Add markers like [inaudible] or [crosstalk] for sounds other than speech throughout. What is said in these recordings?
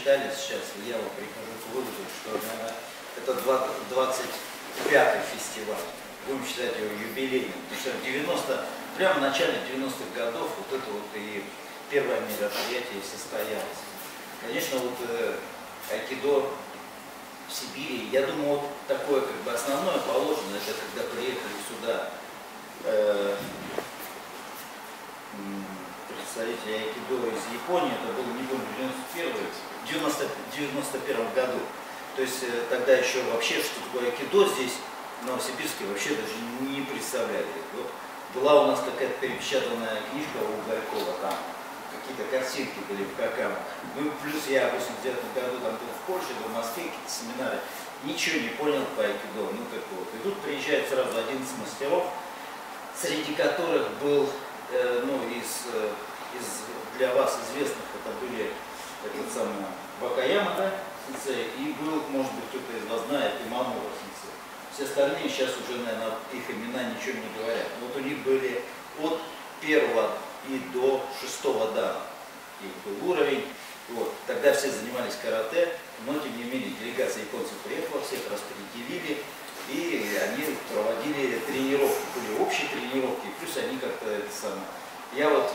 посчитали сейчас, я вот прихожу к выводу, что это 25-й фестиваль. Будем считать его юбилейным. Потому что в 90, прямо в начале 90-х годов вот это вот и первое мероприятие состоялось. Конечно, вот э, айкидо в Сибири, я думаю, вот такое как бы основное положено, это когда приехали сюда э, представители айкидо из Японии, это было, не помню, 91 90, 91 году. То есть э, тогда еще вообще, что такое айкидо здесь, в Новосибирске, вообще даже не представляли. Вот была у нас какая-то перепечатанная книжка у Уголькова, там какие-то картинки были в Какамо. Ну, плюс я в 89 году там был в Польше, был в Москве, какие-то семинары. Ничего не понял по айкидо, ну как вот. И тут приезжает сразу 11 мастеров, среди которых был, э, ну, из, э, из для вас известных, это были этот самый Бакаяма, да, сенсей, и был, может быть, кто-то из вас знает, Имамова сенсей. Все остальные сейчас уже, наверное, их имена ничего не говорят. Вот у них были от первого и до шестого дана. Их был уровень. Вот. Тогда все занимались карате, но тем не менее делегация японцев приехала, всех распределили, и они проводили тренировки, были общие тренировки, плюс они как-то это самое. Я вот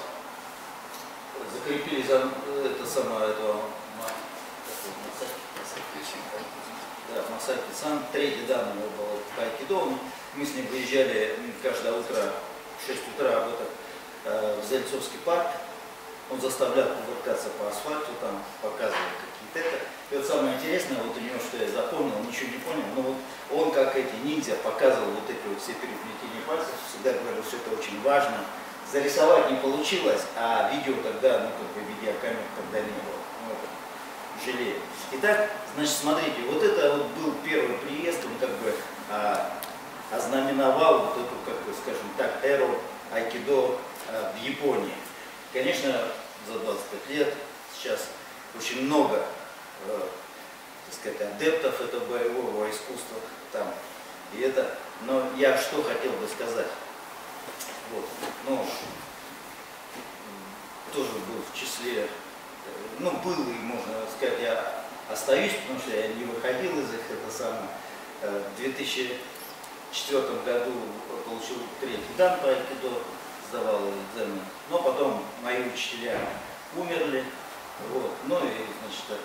закрепили за это самое, это да, Масаки Сан, третий дан у него был по айкидо, мы с ним выезжали каждое утро в 6 утра в этот Э, в Зельцовский парк. Он заставлял кувыркаться по асфальту, там показывал какие-то это. И вот самое интересное, вот у него, что я запомнил, ничего не понял, но вот он, как эти ниндзя, показывал вот эти вот все переплетения пальцев, всегда говорил, что это очень важно. Зарисовать не получилось, а видео тогда, ну как бы видеокамер тогда не было. Ну, это жалею. Итак, значит, смотрите, вот это вот был первый приезд, он как бы а, ознаменовал вот эту, как бы, скажем так, эру айкидо Э, в Японии. Конечно, за 25 лет сейчас очень много э, так сказать, адептов этого боевого искусства там. И это, но я что хотел бы сказать. Вот, ну, тоже был в числе, э, ну, был, и можно сказать, я остаюсь, потому что я не выходил из их, это самое. В 2004 году получил третий дан по айкидо, сдавал экзамен. Но потом мои учителя умерли. Вот. Ну и, значит,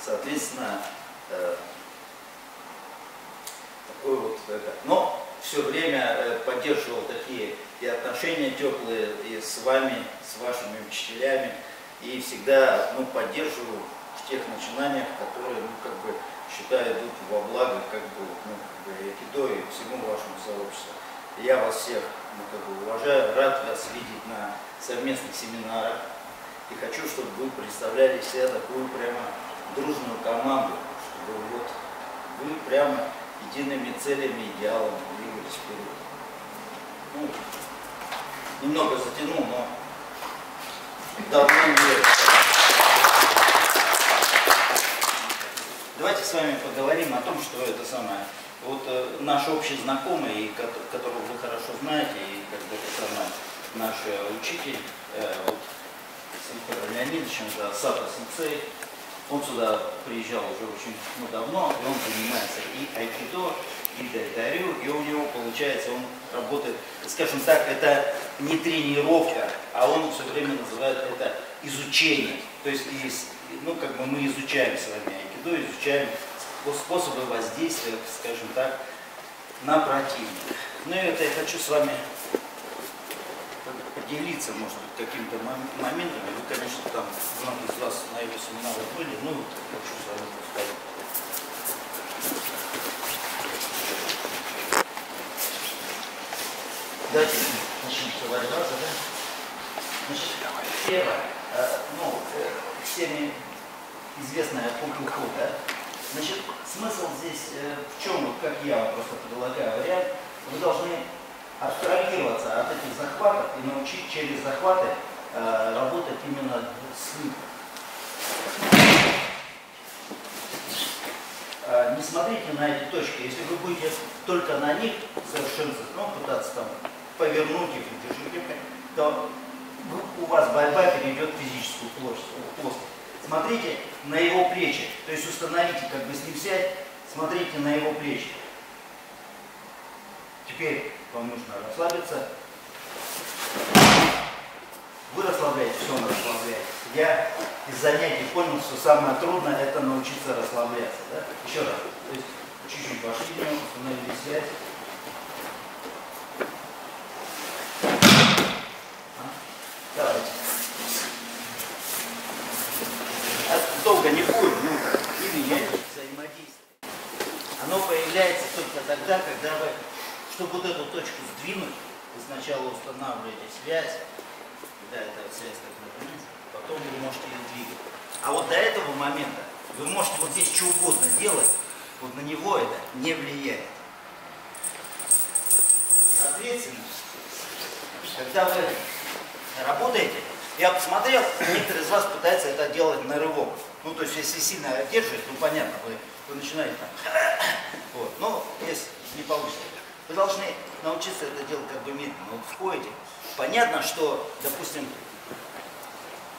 соответственно, э, такой вот это. Но все время э, поддерживал такие и отношения теплые и с вами, с вашими учителями. И всегда ну, поддерживаю в тех начинаниях, которые, ну, как бы, считаю, идут во благо, как бы, ну, как бы, Экидо и всему вашему сообществу. Я вас всех ну, как бы уважаю, рад вас видеть на совместных семинарах. И хочу, чтобы вы представляли себя такую прямо дружную команду, чтобы вот вы прямо едиными целями, идеалами двигались вперед. Ну, немного затянул, но давно не... Давайте с вами поговорим о том, что это самое вот э, наш общий знакомый, которого вы хорошо знаете, и как бы это самое, наш э, учитель, э, вот, с Николаем Леонидовичем, да, Сата Сенсей, он сюда приезжал уже очень ну, давно, и он занимается и айкидо, и дайдарю, и у него получается, он работает, скажем так, это не тренировка, а он все время называет это изучение. То есть, ну, как бы мы изучаем с вами айкидо, изучаем способы воздействия, скажем так, на противника. Ну и это я хочу с вами поделиться, может быть, какими-то моментами. Вы, конечно, там, многие из вас на его семинарах были, ну, вот, хочу с вами поговорить. Давайте начнем с раза, да? Значит, первое, э, ну, э, всеми известная Пукуху, да? Значит, смысл здесь э, в чем, вот как я вам просто предлагаю вариант, вы должны абстрагироваться от этих захватов и научить через захваты работать именно с э, Не смотрите на эти точки, если вы будете только на них совершенствовать, ну, пытаться там повернуть их, то у вас борьба перейдет в физическую плоскость. смотрите на его плечи. То есть установите как бы с ним связь, смотрите на его плечи. Теперь вам нужно расслабиться. Вы расслабляетесь, все он расслабляется. Я из занятий понял, что самое трудное это научиться расслабляться. Да? Еще раз. То есть чуть-чуть вошли установили связь. А? Давайте. А долго не будет, ну, и меняется взаимодействие. Оно появляется только тогда, когда вы, чтобы вот эту точку сдвинуть, вы сначала устанавливаете связь, когда эта связь так напрямую, потом вы можете ее двигать. А вот до этого момента вы можете вот здесь что угодно делать, вот на него это не влияет. Соответственно, когда вы работаете, я посмотрел, некоторые из вас пытаются это делать на рывок. Ну, то есть, если сильно держит, ну, понятно, вы, вы начинаете там, [coughs] вот, но если не получится, вы должны научиться это делать как бы медленно. Вот входите, понятно, что, допустим,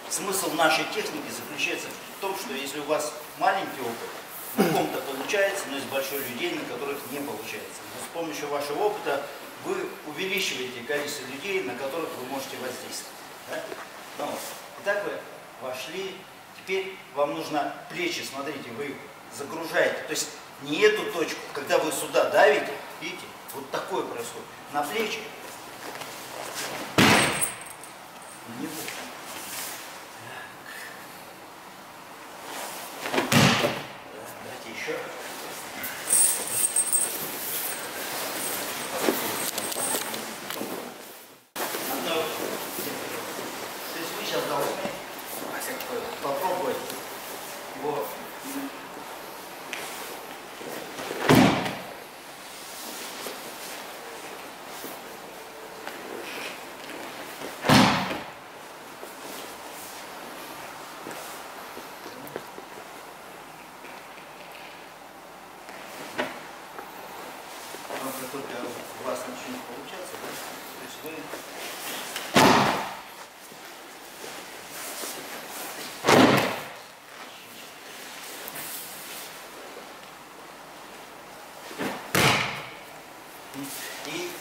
смысл нашей техники заключается в том, что если у вас маленький опыт, на ком-то получается, но есть большое людей, на которых не получается. Но с помощью вашего опыта вы увеличиваете количество людей, на которых вы можете воздействовать. Да? Итак, вы вошли, теперь вам нужно плечи, смотрите, вы загружаете. То есть не эту точку, когда вы сюда давите, видите, вот такое происходит. На плечи. Не будет. Давайте еще. Одно. То есть вы сейчас должны как бы попробовать его Но как только у вас начнет получаться, да, то есть вы И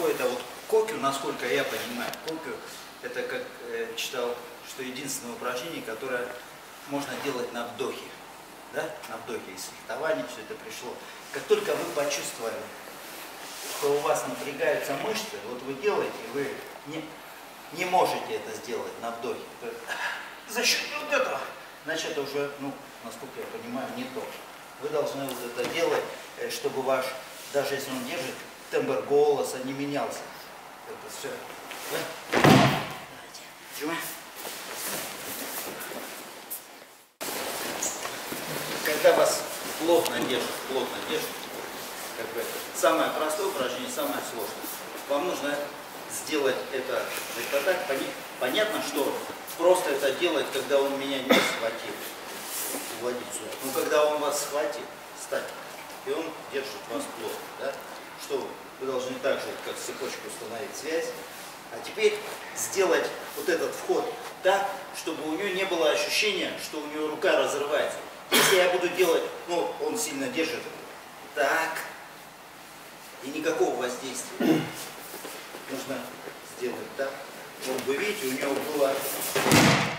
такое-то вот кокю, насколько я понимаю, кокю, это как э, читал, что единственное упражнение, которое можно делать на вдохе. Да? На вдохе из фехтования все это пришло. Как только вы почувствовали, что у вас напрягаются мышцы, вот вы делаете, вы не, не можете это сделать на вдохе. За счет вот этого. Значит, это уже, ну, насколько я понимаю, не то. Вы должны вот это делать, э, чтобы ваш, даже если он держит, тембр голоса не менялся. Это все. Когда вас плотно держит, плотно держит, как бы самое простое упражнение, самое сложное. Вам нужно сделать это, это так, понятно, что просто это делать, когда он меня не схватил, уводить сюда. Но когда он вас схватит, стать, и он держит вас плотно, да? Что вы? Должны так же, как цепочку установить связь, а теперь сделать вот этот вход так, чтобы у нее не было ощущения, что у нее рука разрывается. Если я буду делать, ну, он сильно держит, так, и никакого воздействия. Нужно сделать так, чтобы вы видите, у него было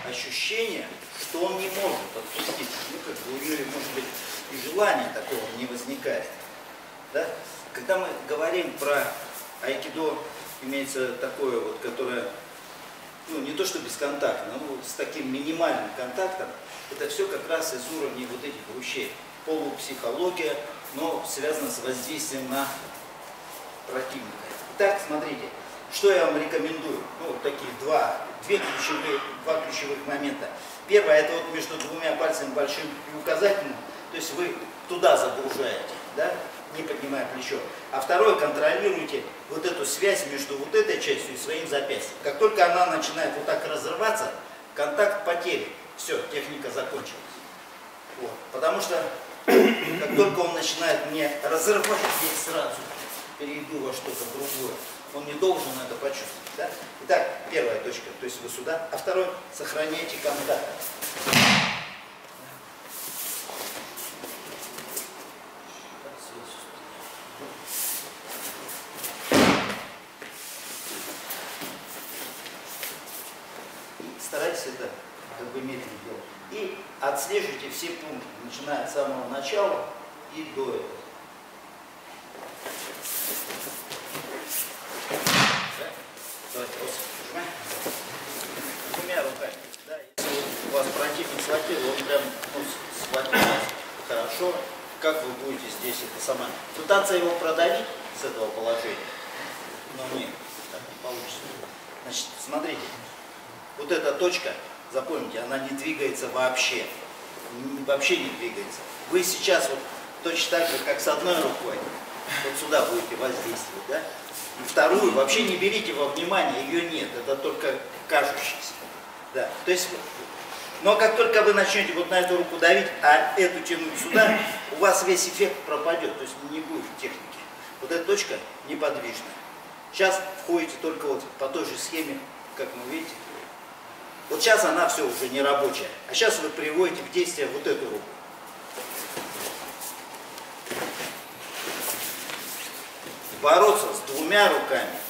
ощущение, что он не может отпустить. Ну, как бы у нее, может быть, и желания такого не возникает. Да? Когда мы говорим про айкидо, имеется такое вот, которое, ну, не то что бесконтактно, но с таким минимальным контактом, это все как раз из уровней вот этих вещей. Полупсихология, но связано с воздействием на противника. Итак, смотрите, что я вам рекомендую? Ну, вот таких два, две ключевые, два ключевых момента. Первое, это вот между двумя пальцами большим и указательным, то есть вы туда загружаете, да, не поднимая плечо. А второе, контролируйте вот эту связь между вот этой частью и своим запястьем. Как только она начинает вот так разрываться, контакт потерян. Все, техника закончилась. Вот. Потому что как только он начинает мне разрывать здесь сразу, перейду во что-то другое, он не должен это почувствовать. Да? Итак, первая точка, то есть вы сюда, а второй, сохраняйте контакт. старайтесь это как бы медленно делать. И отслеживайте все пункты, начиная с самого начала и до этого. Двумя руками. Да, если у вас противник схватил, он прям ну, схватил хорошо, как вы будете здесь это самое. Пытаться его продавить с этого положения, но нет, так не получится. Значит, смотрите, вот эта точка, запомните, она не двигается вообще. Вообще не двигается. Вы сейчас вот точно так же, как с одной рукой, вот сюда будете воздействовать, да? И вторую вообще не берите во внимание, ее нет, это только кажущееся. Да, то есть, но как только вы начнете вот на эту руку давить, а эту тянуть сюда, у вас весь эффект пропадет, то есть не будет техники. Вот эта точка неподвижная. Сейчас входите только вот по той же схеме, как вы видите. Вот сейчас она все уже не рабочая, а сейчас вы приводите в действие вот эту руку. Бороться с двумя руками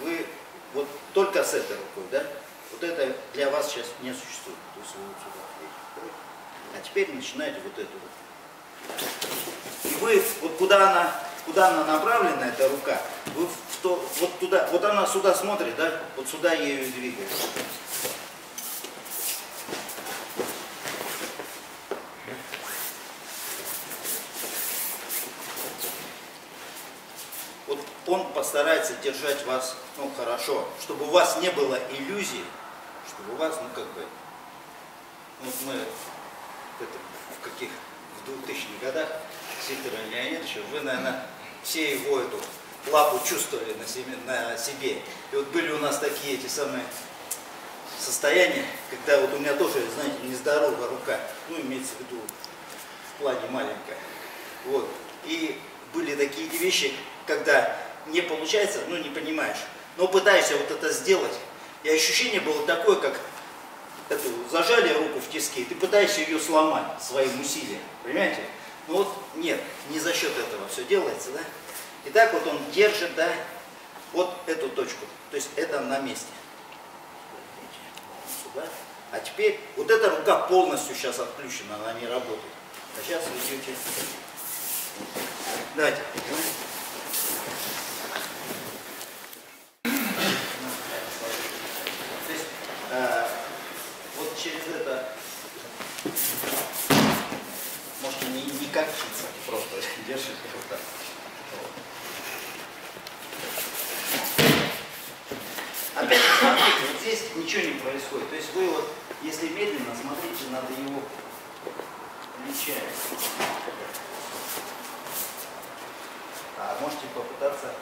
вы вот только с этой рукой, да? Вот это для вас сейчас не существует. То есть вы вот сюда. А теперь начинаете вот эту руку. И вы, вот куда она, куда она направлена, эта рука, вы в то, вот туда, вот она сюда смотрит, да? Вот сюда ею и двигаете. Вот он постарается держать вас, ну, хорошо, чтобы у вас не было иллюзий, чтобы у вас, ну, как бы, вот мы в, этом, в каких, в 2000-х годах с Виктором Леонидовичем, вы, наверное, все его эту лапу чувствовали на себе, на себе. И вот были у нас такие эти самые состояния, когда вот у меня тоже, знаете, нездоровая рука, ну, имеется в виду в плане маленькая. Вот. И были такие вещи, когда не получается, ну не понимаешь, но пытаешься вот это сделать. И ощущение было такое, как эту, зажали руку в тиске, и ты пытаешься ее сломать своим усилием. Понимаете? Ну вот нет, не за счет этого все делается, да? И так вот он держит, да, вот эту точку. То есть это на месте. Сюда. А теперь вот эта рука полностью сейчас отключена, она не работает. А сейчас вы идете. Давайте. Если медленно, смотрите, надо его плечами. А можете попытаться